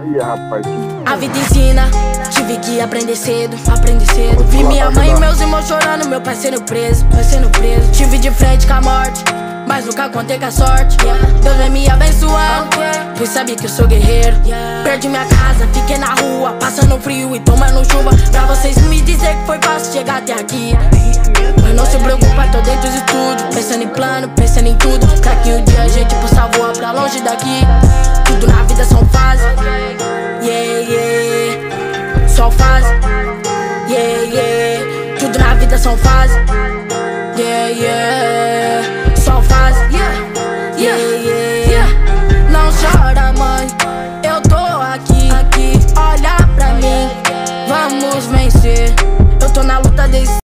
Aí, rapaz. A vida ensina, tive que aprender cedo, aprender cedo. Vi minha mãe e meus irmãos chorando, meu pai sendo preso, pai sendo preso. Tive de frente com a morte, mas nunca contei com a sorte. Deus vem me abençoando, pois sabe que eu sou guerreiro. Perdi minha casa, fiquei na rua, passando frio e tomando chuva. Pra vocês me dizer que foi fácil chegar até aqui. Mas não se preocupa, tô dentro de tudo. Pensando em plano, pensando em tudo. E um dia a gente pulsa voa pra longe daqui. Tudo na vida são fases Yeah, yeah. Só fase Yeah, yeah. Tudo na vida são fases Yeah, yeah. Só fase Yeah, yeah, yeah, yeah. Não chora mãe. Eu tô aqui, aqui. Olha pra mim. Vamos vencer. Eu tô na luta desse